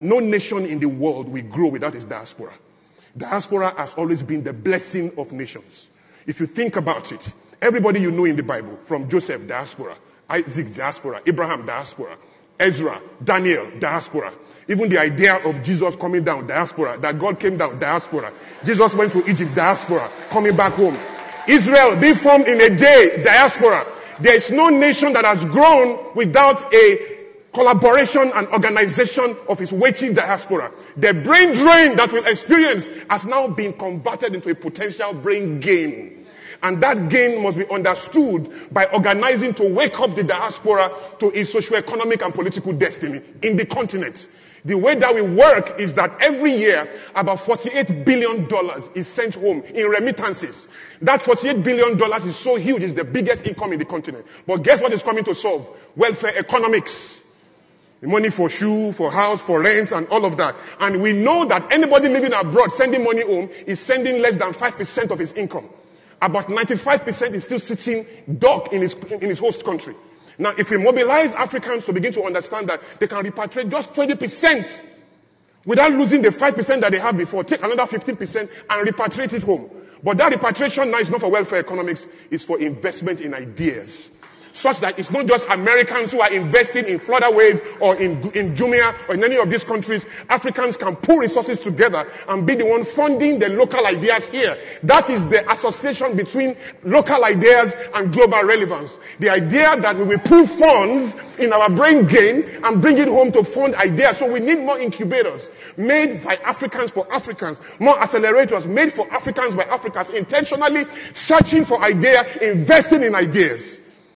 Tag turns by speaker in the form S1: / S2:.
S1: No nation in the world will grow without its diaspora. Diaspora has always been the blessing of nations. If you think about it, everybody you know in the Bible, from Joseph, diaspora, Isaac, diaspora, Abraham, diaspora, Ezra, Daniel, diaspora. Even the idea of Jesus coming down, diaspora, that God came down, diaspora. Jesus went to Egypt, diaspora, coming back home. Israel being formed in a day, diaspora. There is no nation that has grown without a collaboration and organization of his waiting diaspora. The brain drain that we'll experience has now been converted into a potential brain gain. And that gain must be understood by organizing to wake up the diaspora to its socio-economic and political destiny in the continent. The way that we work is that every year about $48 billion is sent home in remittances. That $48 billion is so huge, it's the biggest income in the continent. But guess what is coming to solve? Welfare economics. Money for shoe, for house, for rent, and all of that. And we know that anybody living abroad sending money home is sending less than 5% of his income. About 95% is still sitting dark in his, in his host country. Now, if we mobilize Africans to begin to understand that they can repatriate just 20% without losing the 5% that they have before, take another 15% and repatriate it home. But that repatriation now is not for welfare economics, it's for investment in ideas such that it's not just Americans who are investing in Flutterwave or in, in Jumia or in any of these countries. Africans can pull resources together and be the one funding the local ideas here. That is the association between local ideas and global relevance. The idea that we will pull funds in our brain gain and bring it home to fund ideas. So we need more incubators made by Africans for Africans, more accelerators made for Africans by Africans, intentionally searching for ideas, investing in ideas.